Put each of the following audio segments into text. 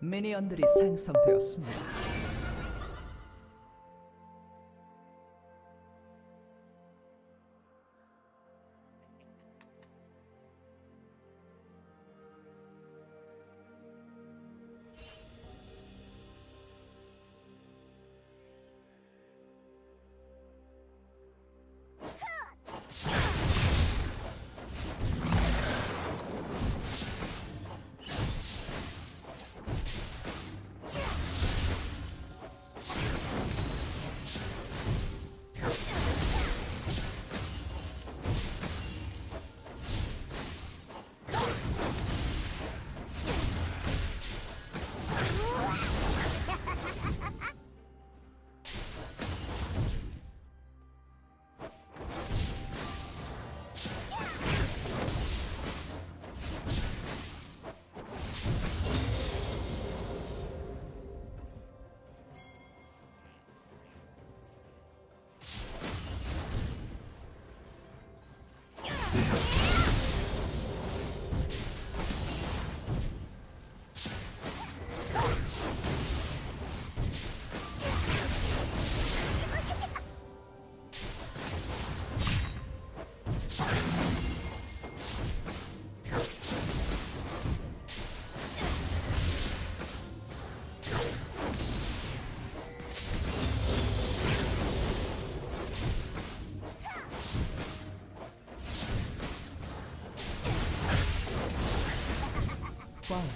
미니언들이 생성되었습니다.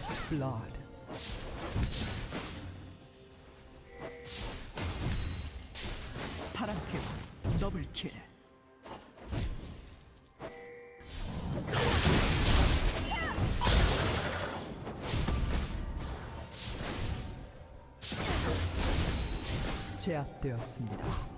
First blood. 파란팀 더블킬. 제압되었습니다.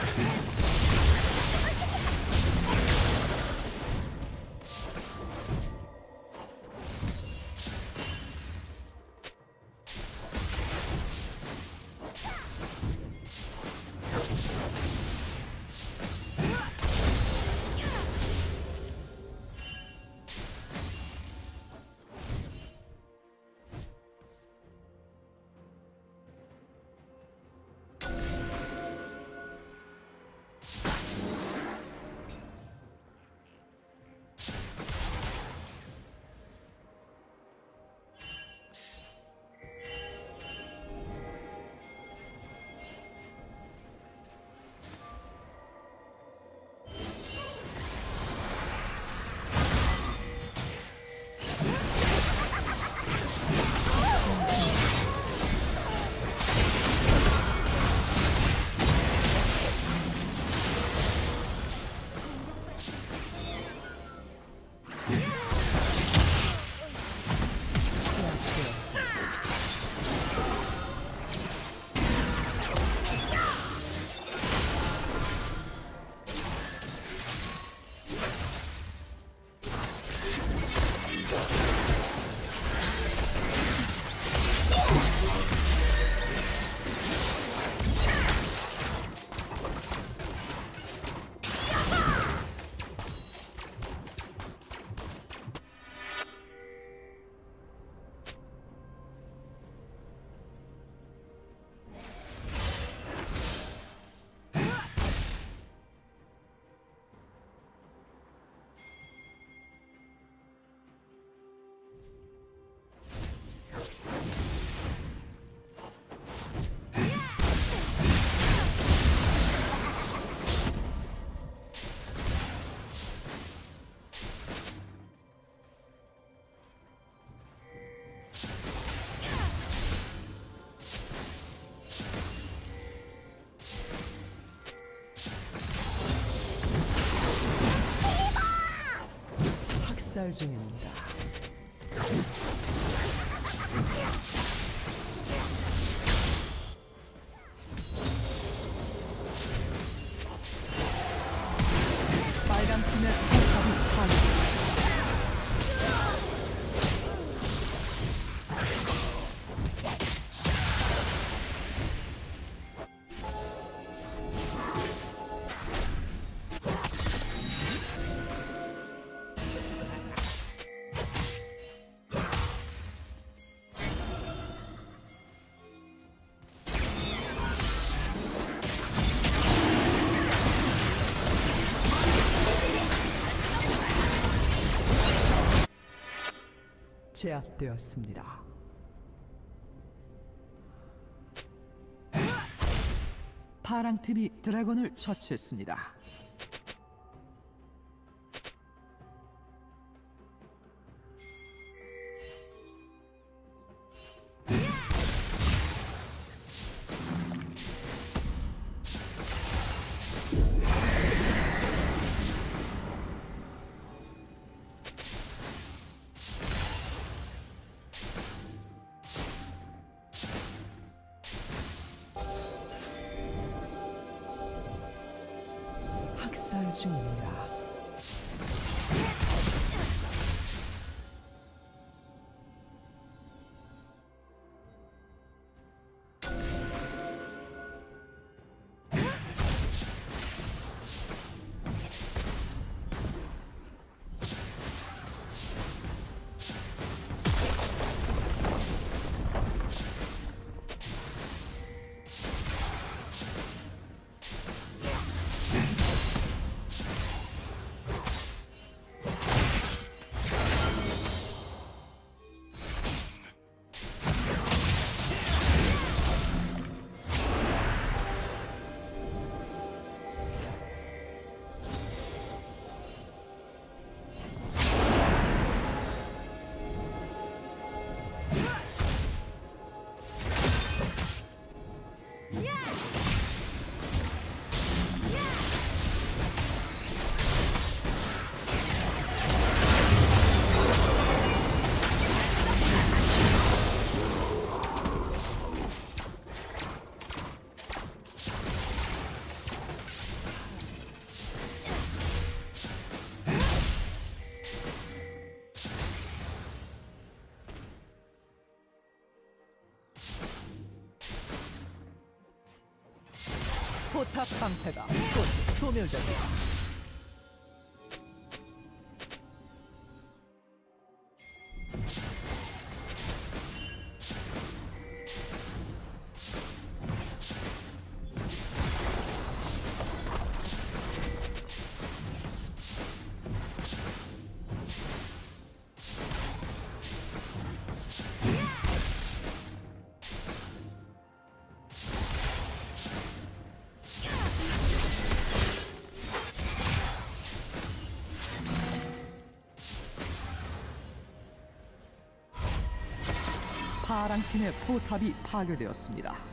Yeah. Yeah. 학살 중입니다. 제압되었습니다. 파랑 팀이 드래곤을 처치했습니다. 방패가 곧 소멸됩니다. 파랑 팀의 포탑이 파괴되었습니다.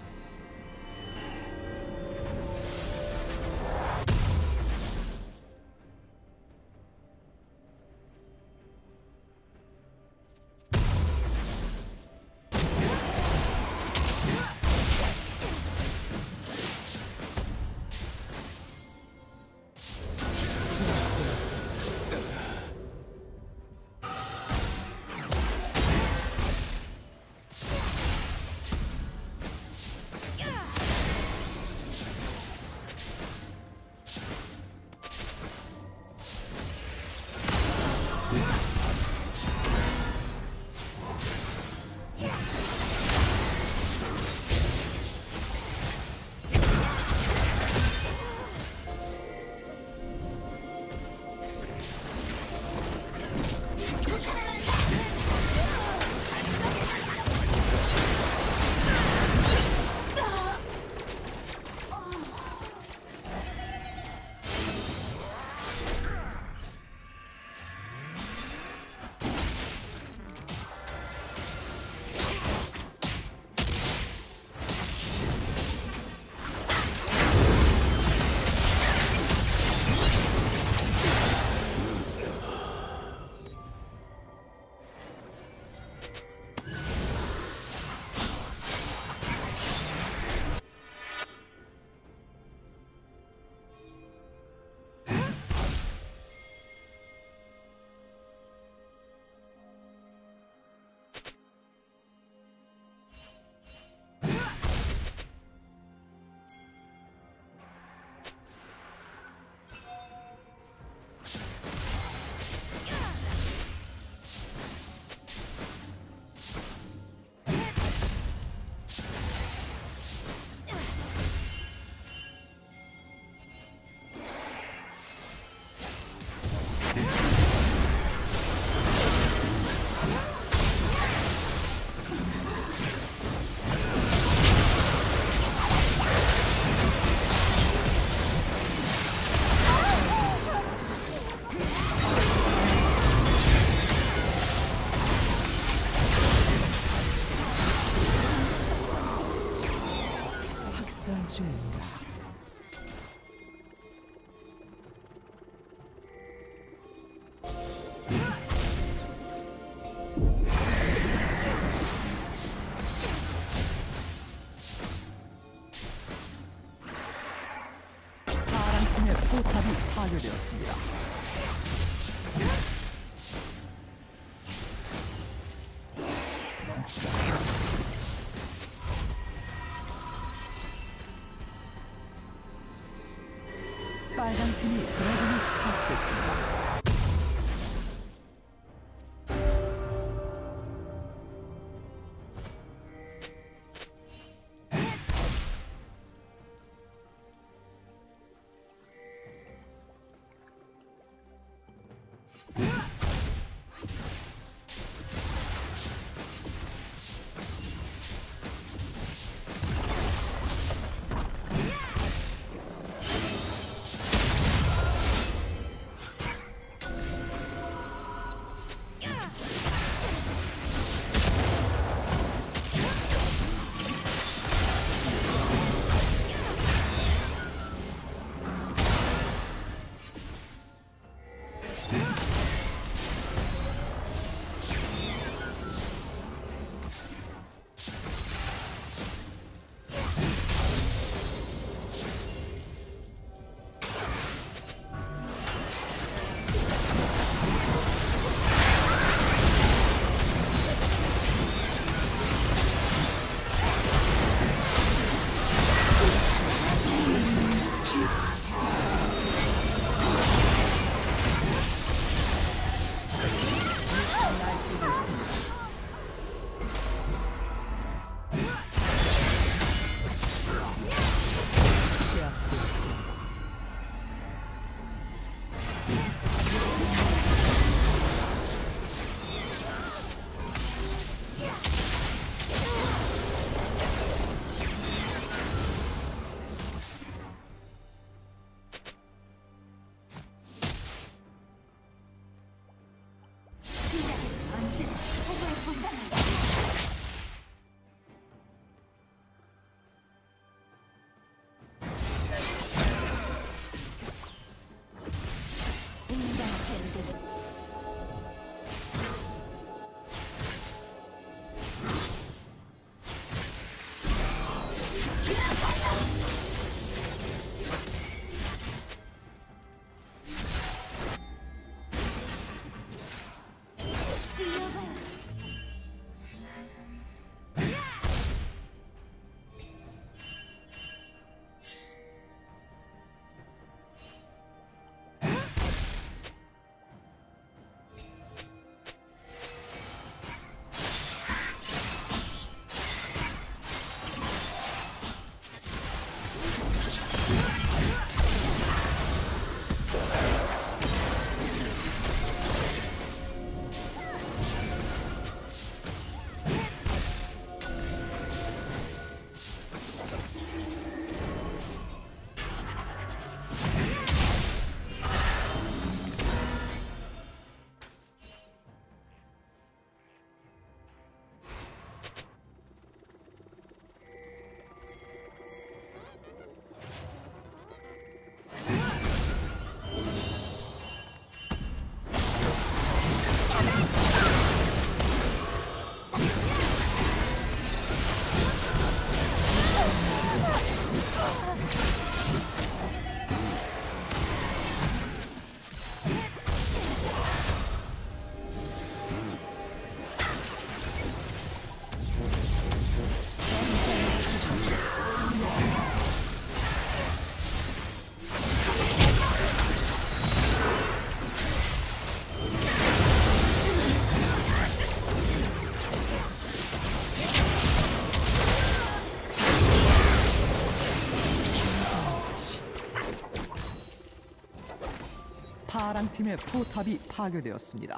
파랑팀의 포탑이 파괴되었습니다.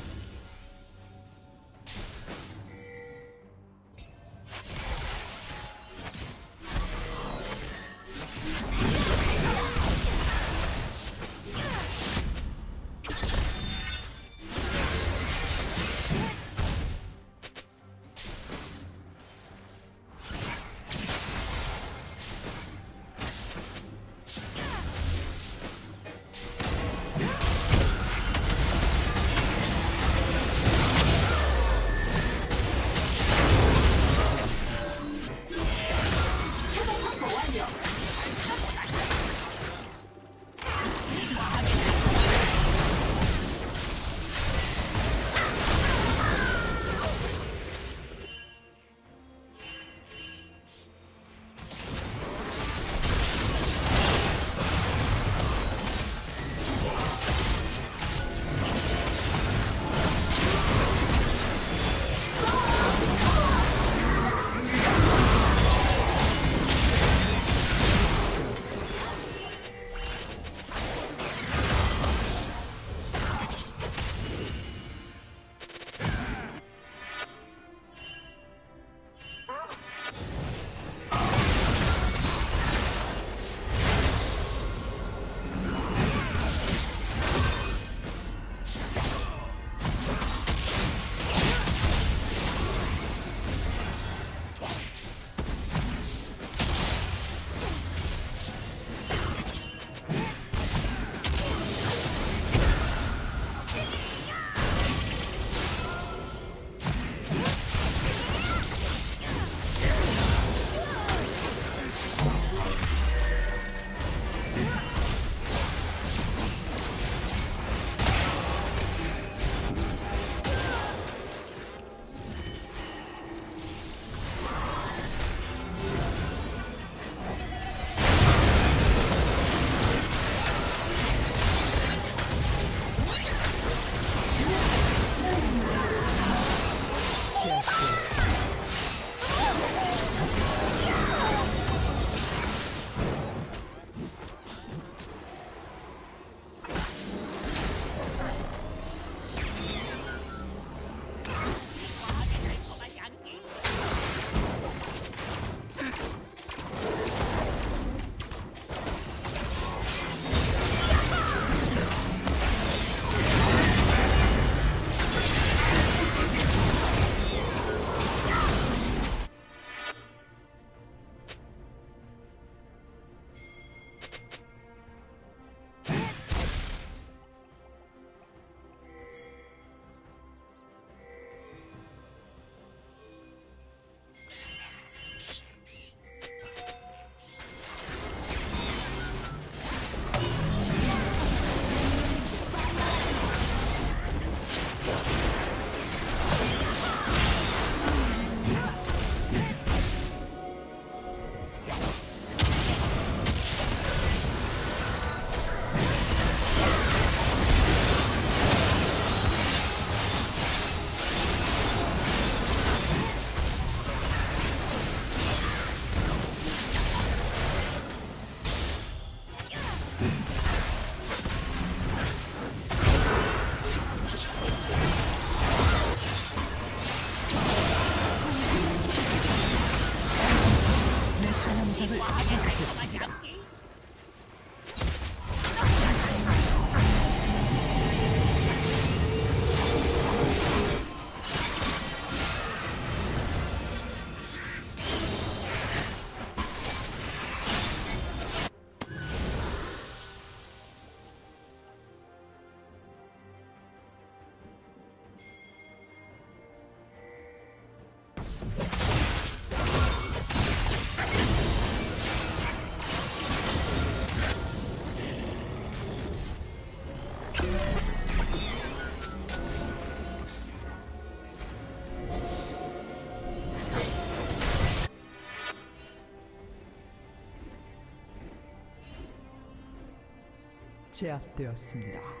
제압되었습니다.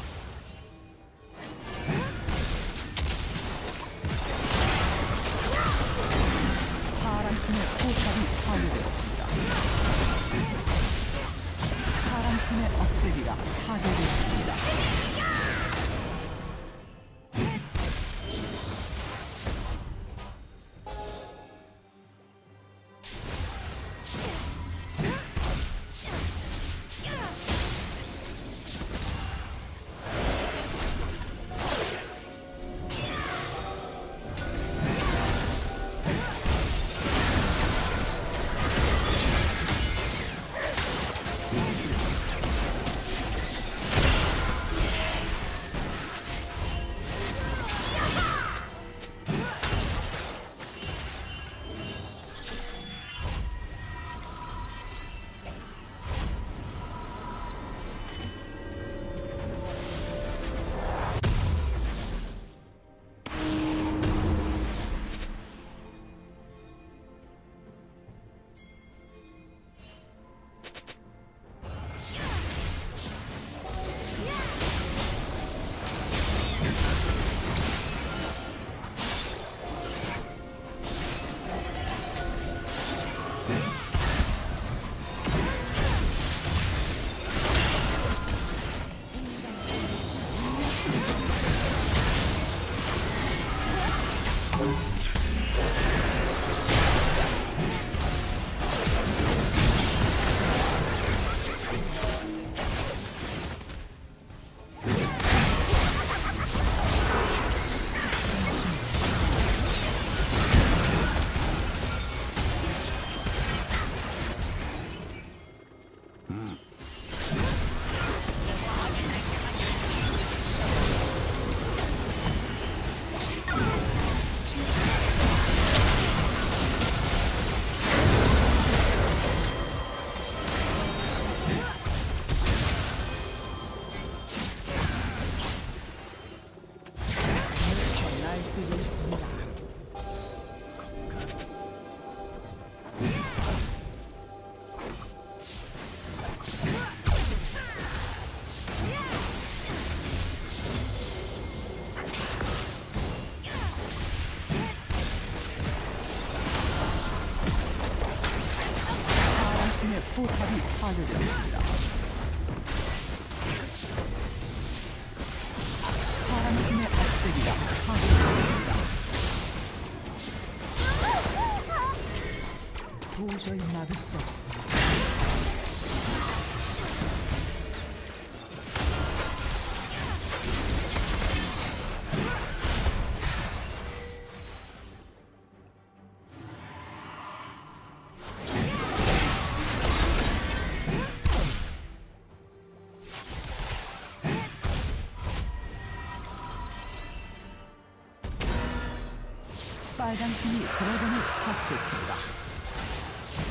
빨간 팀이 드래곤을 처치했습니다.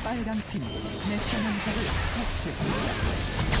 빨간 팀이 내셔 남자를 처치했습니다.